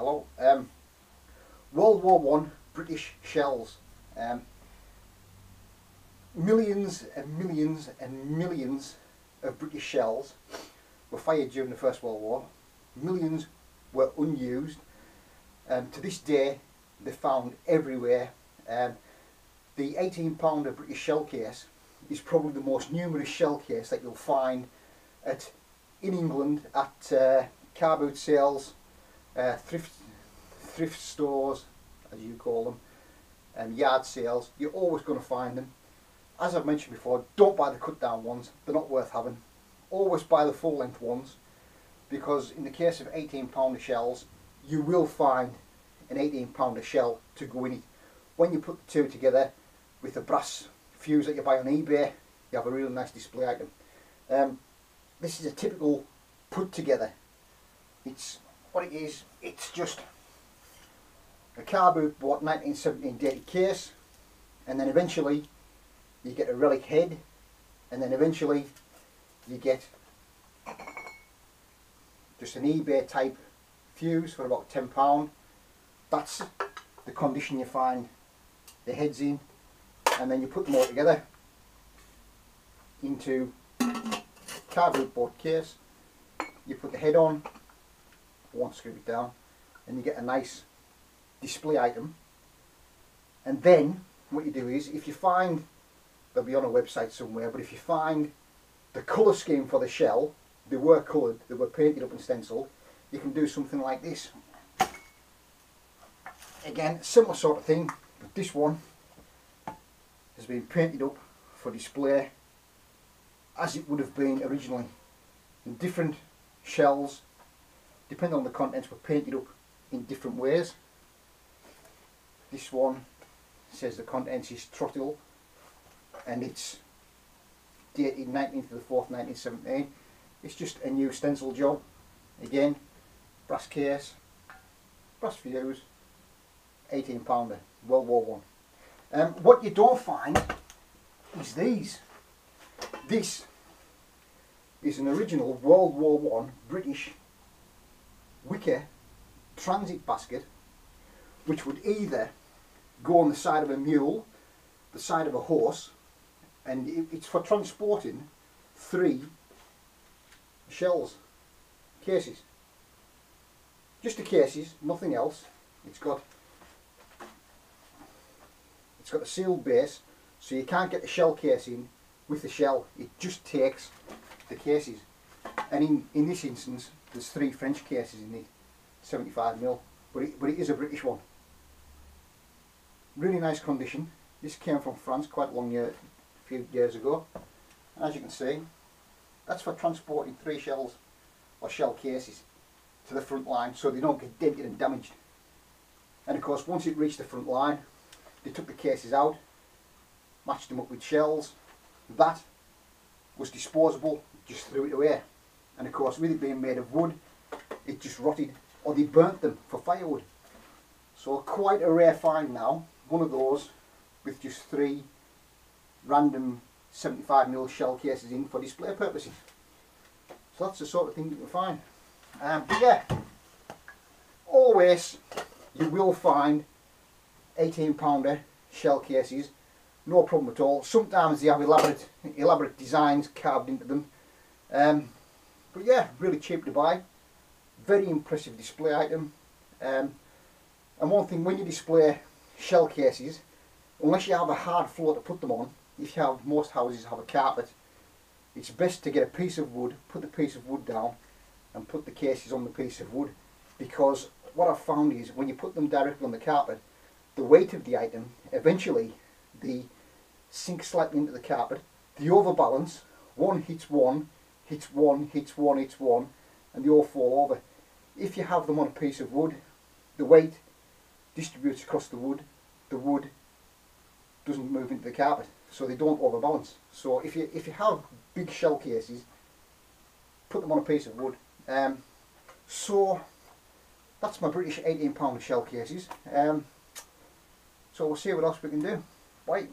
Hello. Um, World War One British shells. Um, millions and millions and millions of British shells were fired during the First World War. Millions were unused. Um, to this day, they're found everywhere. Um, the 18 pounder British shell case is probably the most numerous shell case that you'll find at in England at uh, car boot sales, uh, thrift thrift stores, as you call them, and yard sales. You're always going to find them. As I've mentioned before, don't buy the cut down ones. They're not worth having. Always buy the full length ones because in the case of 18 pounder shells, you will find an 18 pounder shell to go in it. When you put the two together with the brass fuse that you buy on eBay, you have a really nice display item. Um, this is a typical put together. It's what it is, it's just a car boot bought 1917 dated case and then eventually you get a relic head and then eventually you get just an eBay type fuse for about £10 that's the condition you find the heads in and then you put them all together into cardboard board case. You put the head on one screw it down and you get a nice display item. And then what you do is if you find they'll be on a website somewhere but if you find the colour scheme for the shell they were coloured they were painted up and stenciled you can do something like this. Again similar sort of thing but this one has been painted up for display as it would have been originally in different shells depending on the contents were painted up in different ways this one says the contents is trotyl and it's dated 19th to the 4th 1917 it's just a new stencil job. Again brass case brass fuse 18 pounder World War One. Um, what you don't find is these. This is an original World War One British wicker transit basket which would either go on the side of a mule, the side of a horse, and it's for transporting three shells, cases. Just the cases, nothing else. It's got it's got a sealed base, so you can't get the shell casing with the shell. It just takes the cases. And in, in this instance, there's three French cases in the 75 mil, but it, but it is a British one really nice condition. This came from France quite a long year, a few years ago. And as you can see, that's for transporting three shells or shell cases to the front line so they don't get dented and damaged. And of course once it reached the front line, they took the cases out, matched them up with shells. That was disposable, just threw it away. And of course with it being made of wood, it just rotted or they burnt them for firewood. So quite a rare find now one of those with just three random 75mm shell cases in for display purposes. So that's the sort of thing you can find. Um, but yeah, always you will find 18 pounder shell cases, no problem at all. Sometimes they have elaborate, elaborate designs carved into them. Um, but yeah, really cheap to buy. Very impressive display item. Um, and one thing, when you display shell cases, unless you have a hard floor to put them on, if you have, most houses have a carpet, it's best to get a piece of wood, put the piece of wood down and put the cases on the piece of wood because what I've found is when you put them directly on the carpet, the weight of the item, eventually the sink slightly into the carpet, they overbalance, one hits one, hits one, hits one, hits one, and they all fall over. If you have them on a piece of wood, the weight distributes across the wood, the wood doesn't move into the carpet, so they don't overbalance. So if you if you have big shell cases, put them on a piece of wood. Um, so that's my British 18 pound shell cases. Um, so we'll see what else we can do. Bye.